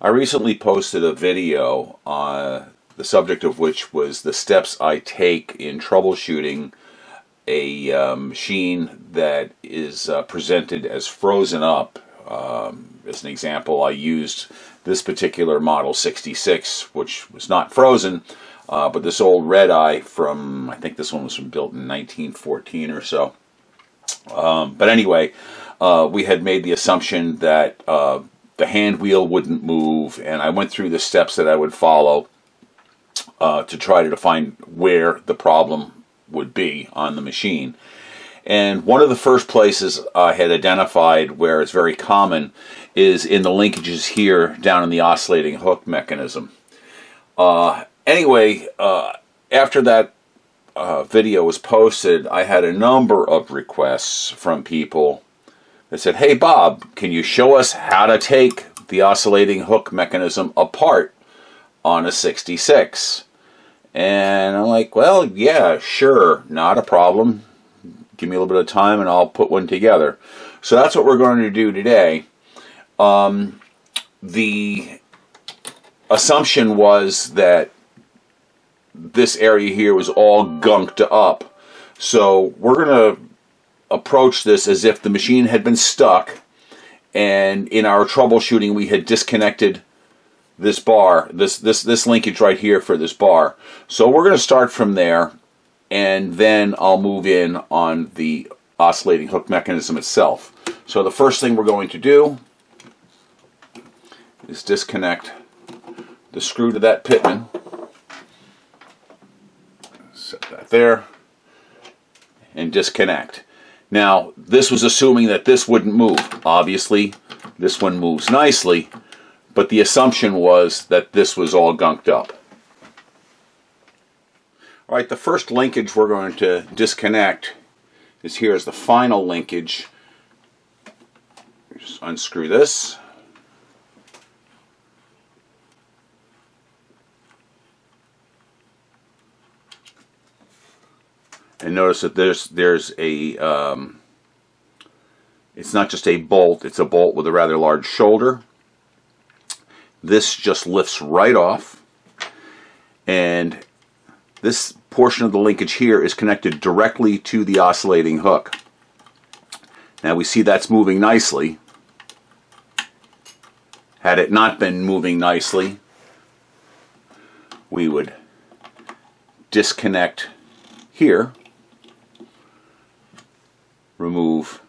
I recently posted a video, uh, the subject of which was the steps I take in troubleshooting a uh, machine that is uh, presented as frozen up. Um, as an example, I used this particular Model 66, which was not frozen, uh, but this old Red Eye from, I think this one was from built in 1914 or so. Um, but anyway, uh, we had made the assumption that uh, the hand wheel wouldn't move, and I went through the steps that I would follow uh, to try to define where the problem would be on the machine. And one of the first places I had identified where it's very common is in the linkages here down in the oscillating hook mechanism. Uh, anyway, uh, after that uh, video was posted, I had a number of requests from people that said, Hey Bob, can you show us how to take the oscillating hook mechanism apart on a 66? And I'm like, Well, yeah, sure, not a problem. Give me a little bit of time and I'll put one together. So that's what we're going to do today. Um, the assumption was that this area here was all gunked up. So we're going to approach this as if the machine had been stuck and in our troubleshooting we had disconnected this bar, this, this, this linkage right here for this bar. So we're going to start from there and then I'll move in on the oscillating hook mechanism itself. So the first thing we're going to do is disconnect the screw to that pitman. Set that there and disconnect. Now, this was assuming that this wouldn't move. Obviously, this one moves nicely, but the assumption was that this was all gunked up. All right, the first linkage we're going to disconnect is here is the final linkage. Just unscrew this. And notice that there's there's a um, it's not just a bolt it's a bolt with a rather large shoulder. This just lifts right off. And this portion of the linkage here is connected directly to the oscillating hook. Now we see that's moving nicely. Had it not been moving nicely we would disconnect here remove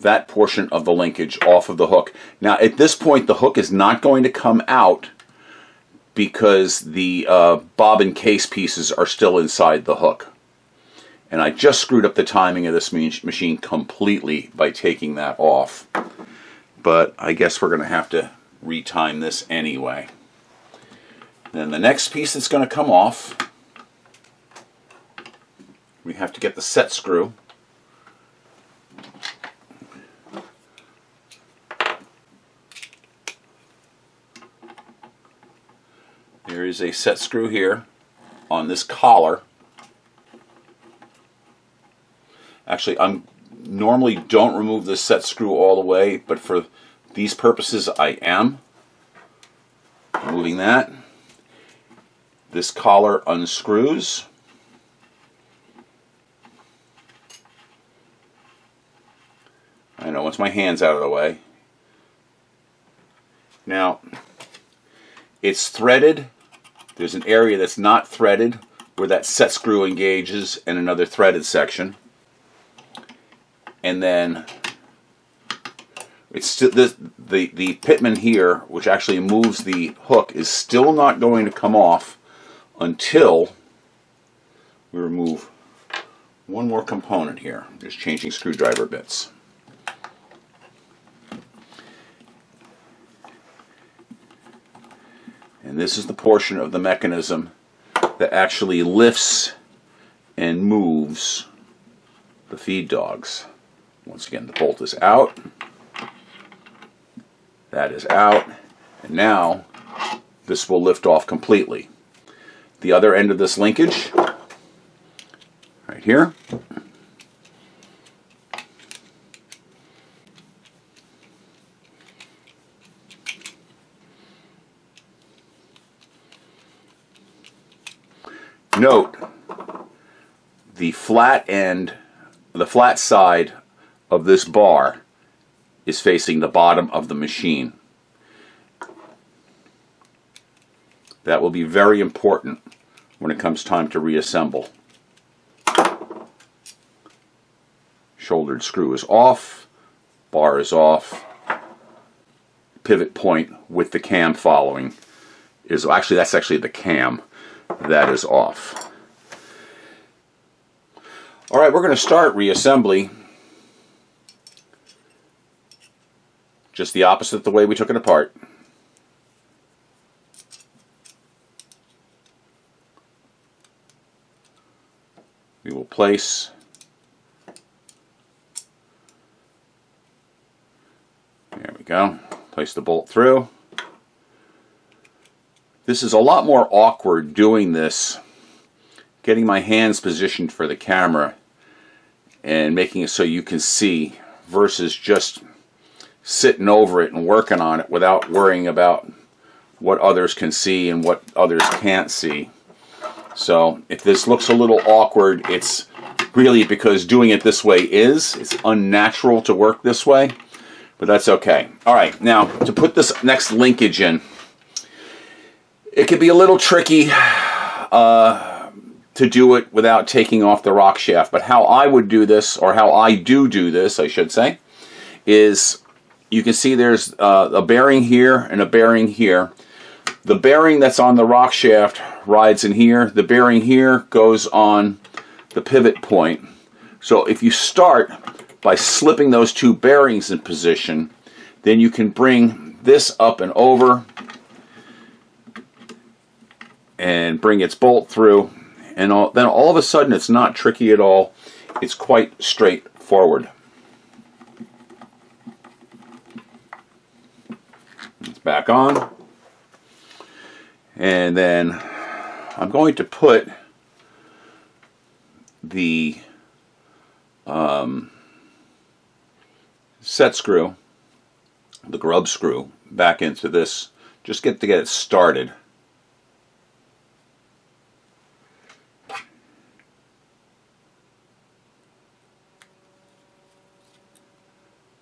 that portion of the linkage off of the hook. Now at this point the hook is not going to come out because the uh, bobbin case pieces are still inside the hook. And I just screwed up the timing of this machine completely by taking that off. But I guess we're going to have to retime this anyway. Then the next piece that's going to come off, we have to get the set screw. There is a set screw here on this collar. Actually, I normally don't remove this set screw all the way, but for these purposes I am. Moving that. This collar unscrews. I know, once my hand's out of the way. Now, it's threaded there's an area that's not threaded where that set screw engages and another threaded section. And then it's still the, the the pitman here, which actually moves the hook, is still not going to come off until we remove one more component here. Just changing screwdriver bits. And this is the portion of the mechanism that actually lifts and moves the feed dogs. Once again, the bolt is out. That is out. And now this will lift off completely. The other end of this linkage, right here, Note, the flat end, the flat side of this bar is facing the bottom of the machine. That will be very important when it comes time to reassemble. Shouldered screw is off, bar is off, pivot point with the cam following is actually that's actually the cam that is off. All right, we're going to start reassembly just the opposite the way we took it apart. We will place there we go place the bolt through this is a lot more awkward doing this getting my hands positioned for the camera and making it so you can see versus just sitting over it and working on it without worrying about what others can see and what others can't see. So if this looks a little awkward, it's really because doing it this way is. It's unnatural to work this way, but that's okay. All right, now to put this next linkage in, it can be a little tricky uh, to do it without taking off the rock shaft, but how I would do this, or how I do do this, I should say, is you can see there's uh, a bearing here and a bearing here. The bearing that's on the rock shaft rides in here. The bearing here goes on the pivot point. So if you start by slipping those two bearings in position, then you can bring this up and over and bring its bolt through and all, then all of a sudden it's not tricky at all. It's quite straightforward. It's back on. And then I'm going to put the um, set screw, the grub screw, back into this. Just get to get it started.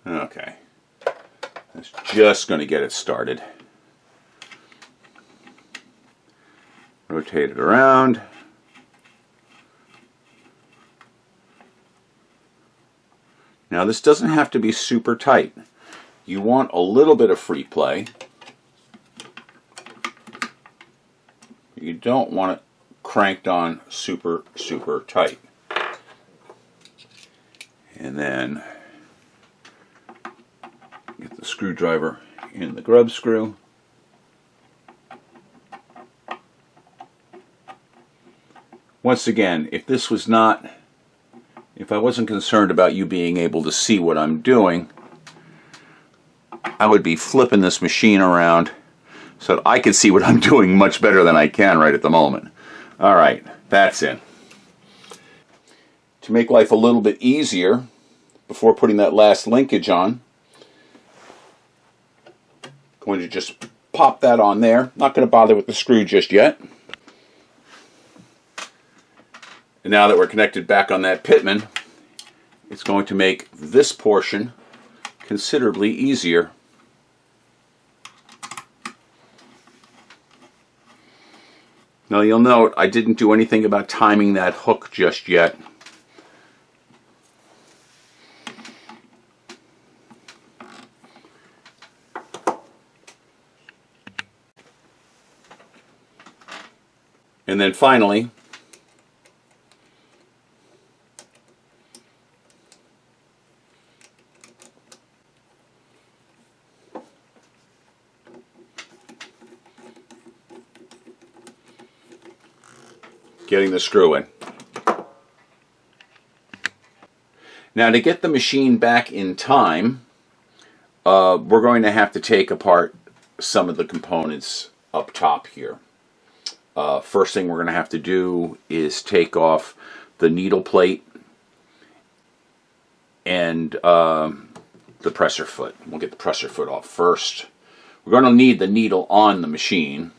Okay. That's just going to get it started. Rotate it around. Now this doesn't have to be super tight. You want a little bit of free play. You don't want it cranked on super, super tight. And then screwdriver in the grub screw. Once again, if this was not, if I wasn't concerned about you being able to see what I'm doing, I would be flipping this machine around so that I can see what I'm doing much better than I can right at the moment. All right, that's in. To make life a little bit easier, before putting that last linkage on, going to just pop that on there. Not going to bother with the screw just yet. And now that we're connected back on that pitman, it's going to make this portion considerably easier. Now you'll note I didn't do anything about timing that hook just yet. And then finally, getting the screw in. Now to get the machine back in time, uh, we're going to have to take apart some of the components up top here. Uh, first thing we're going to have to do is take off the needle plate and uh, the presser foot. We'll get the presser foot off first. We're going to need the needle on the machine.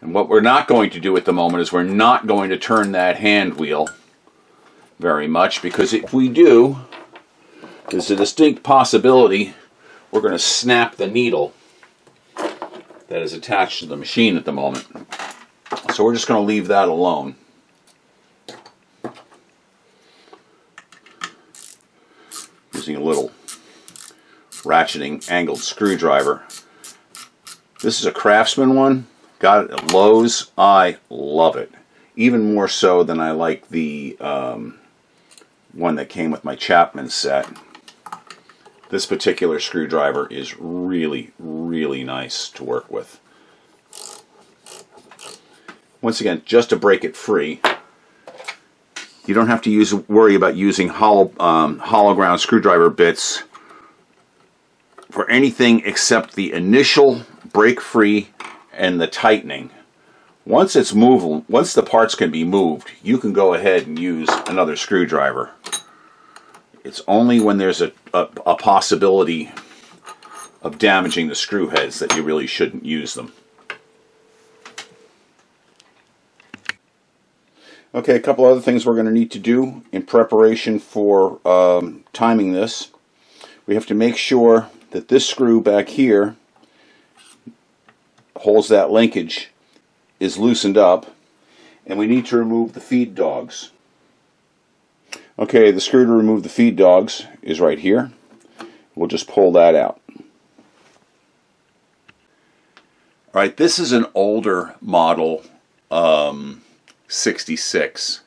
And what we're not going to do at the moment is we're not going to turn that hand wheel very much because if we do, there's a distinct possibility we're going to snap the needle that is attached to the machine at the moment. So we're just going to leave that alone. Using a little ratcheting angled screwdriver. This is a Craftsman one. Got it at Lowe's. I love it. Even more so than I like the um, one that came with my Chapman set. This particular screwdriver is really, really nice to work with. Once again, just to break it free, you don't have to use worry about using hollow, um, hollow ground screwdriver bits for anything except the initial break free and the tightening. Once it's movable, once the parts can be moved, you can go ahead and use another screwdriver. It's only when there's a, a, a possibility of damaging the screw heads that you really shouldn't use them. Okay, a couple other things we're going to need to do in preparation for um, timing this. We have to make sure that this screw back here holds that linkage is loosened up and we need to remove the feed dogs. Okay, the screw to remove the feed dogs is right here. We'll just pull that out. All right, this is an older model um, 66.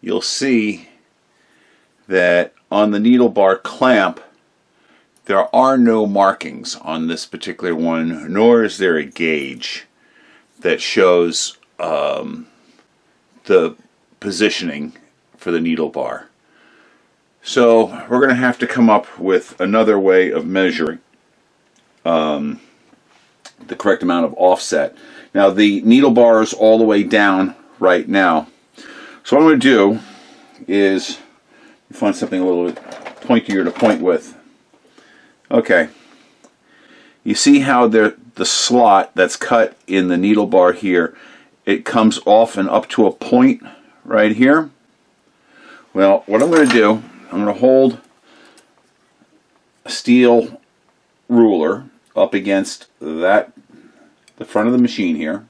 You'll see that on the needle bar clamp there are no markings on this particular one, nor is there a gauge that shows um, the positioning for the needle bar. So we're going to have to come up with another way of measuring um, the correct amount of offset. Now the needle bar is all the way down right now. So what I'm going to do is find something a little bit pointier to point with. Okay. You see how the, the slot that's cut in the needle bar here, it comes off and up to a point right here? Well, what I'm going to do, I'm going to hold a steel ruler up against that the front of the machine here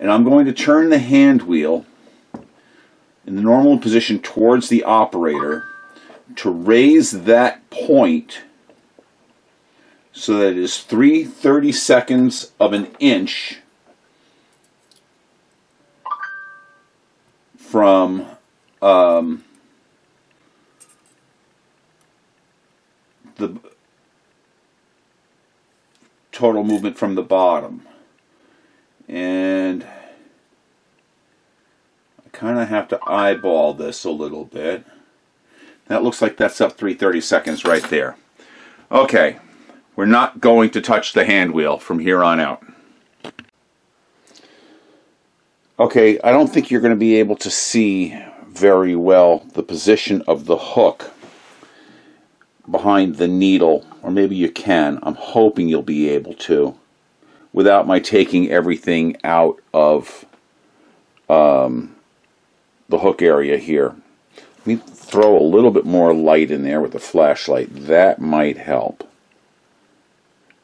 and I'm going to turn the hand wheel in the normal position towards the operator to raise that point so that it is 3 30 seconds of an inch from um, the total movement from the bottom. And I kind of have to eyeball this a little bit. That looks like that's up 330 seconds right there. Okay, we're not going to touch the hand wheel from here on out. Okay, I don't think you're going to be able to see very well the position of the hook behind the needle, or maybe you can. I'm hoping you'll be able to without my taking everything out of um, the hook area here. Let me throw a little bit more light in there with the flashlight. That might help.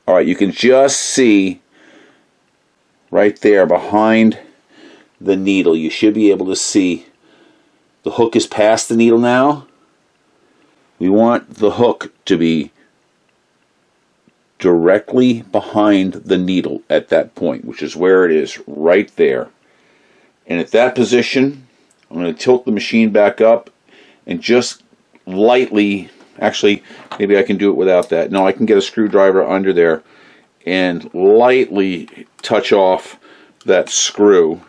Alright, you can just see right there behind the needle. You should be able to see the hook is past the needle now. We want the hook to be directly behind the needle at that point, which is where it is right there. And at that position, I'm going to tilt the machine back up and just lightly Actually, maybe I can do it without that. No, I can get a screwdriver under there and lightly touch off that screw.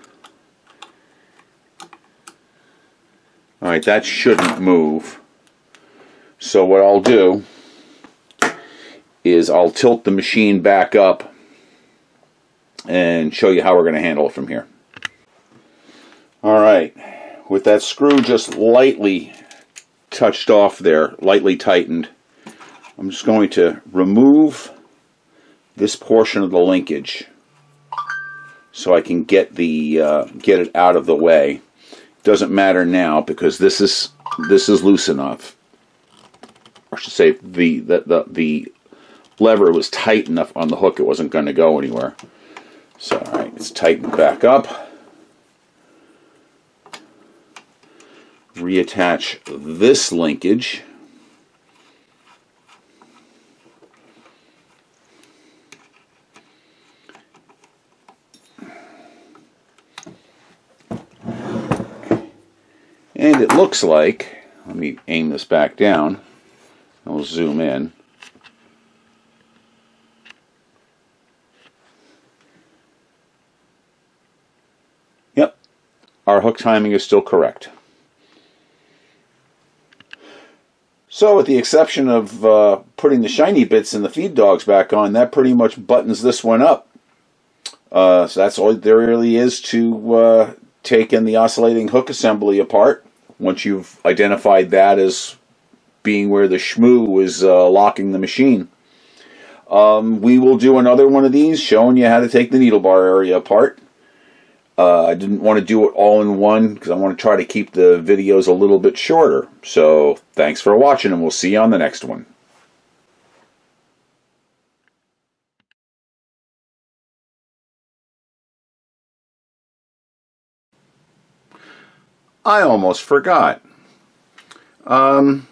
Alright, that shouldn't move. So what I'll do is I'll tilt the machine back up and show you how we're going to handle it from here. Alright, with that screw just lightly touched off there, lightly tightened. I'm just going to remove this portion of the linkage so I can get the uh, get it out of the way. Doesn't matter now because this is this is loose enough. Should say the the the, the lever was tight enough on the hook it wasn't going to go anywhere. So all right, it's tightened back up. Reattach this linkage. And it looks like, let me aim this back down, I'll zoom in. Yep, our hook timing is still correct. So with the exception of uh, putting the shiny bits and the feed dogs back on, that pretty much buttons this one up. Uh, so that's all there really is to uh, taking the oscillating hook assembly apart once you've identified that as being where the shmoo was uh, locking the machine. Um, we will do another one of these showing you how to take the needle bar area apart. Uh, I didn't want to do it all in one because I want to try to keep the videos a little bit shorter. So thanks for watching and we'll see you on the next one. I almost forgot. Um,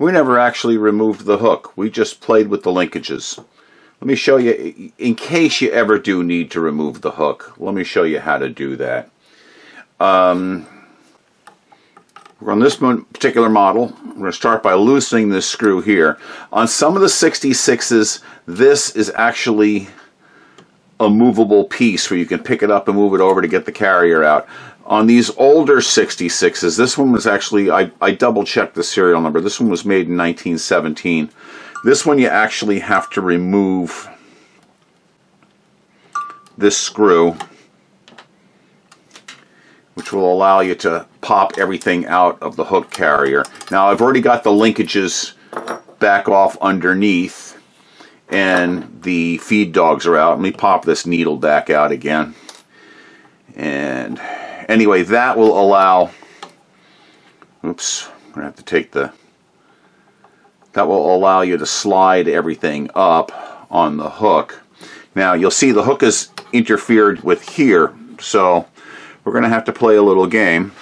we never actually removed the hook. We just played with the linkages. Let me show you, in case you ever do need to remove the hook, let me show you how to do that. Um, on this particular model, we're going to start by loosening this screw here. On some of the 66s, this is actually a movable piece where you can pick it up and move it over to get the carrier out. On these older 66s, this one was actually, I, I double checked the serial number, this one was made in 1917. This one you actually have to remove this screw which will allow you to pop everything out of the hook carrier. Now I've already got the linkages back off underneath and the feed dogs are out. Let me pop this needle back out again. And anyway, that will allow, oops, I'm going to have to take the, that will allow you to slide everything up on the hook. Now you'll see the hook is interfered with here, so we're going to have to play a little game.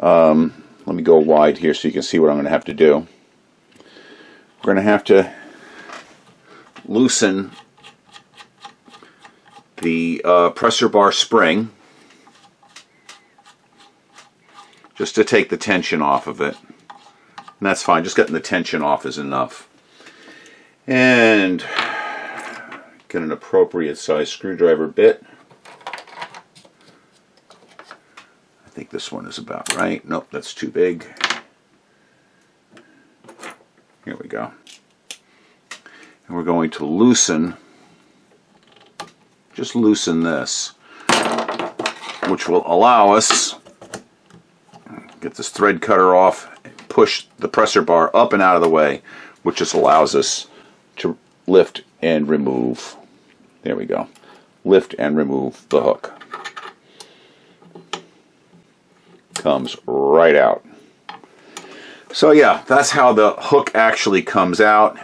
Um, let me go wide here so you can see what I'm going to have to do. We're going to have to loosen the uh, presser bar spring just to take the tension off of it. And that's fine, just getting the tension off is enough. And get an appropriate size screwdriver bit. I think this one is about right. Nope, that's too big. Here we go and we're going to loosen just loosen this which will allow us get this thread cutter off push the presser bar up and out of the way which just allows us to lift and remove. There we go. Lift and remove the hook. Comes right out. So yeah that's how the hook actually comes out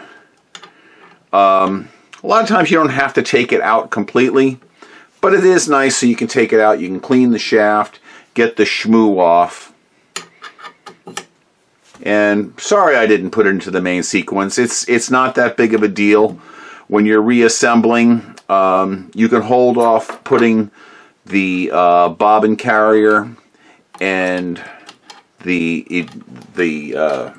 um, a lot of times you don't have to take it out completely, but it is nice so you can take it out. You can clean the shaft, get the shmoo off. And sorry I didn't put it into the main sequence. It's it's not that big of a deal. When you're reassembling, um, you can hold off putting the uh, bobbin carrier and the the uh,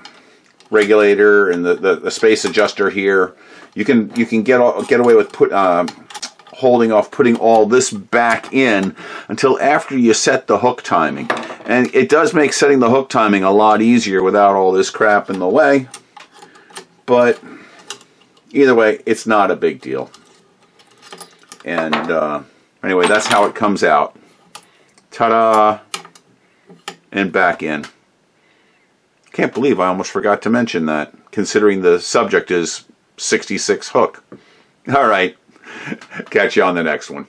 regulator and the, the, the space adjuster here you can you can get get away with put uh, holding off putting all this back in until after you set the hook timing. And it does make setting the hook timing a lot easier without all this crap in the way. But either way it's not a big deal. And uh, anyway that's how it comes out. Ta-da! And back in. Can't believe I almost forgot to mention that considering the subject is 66 hook. All right. Catch you on the next one.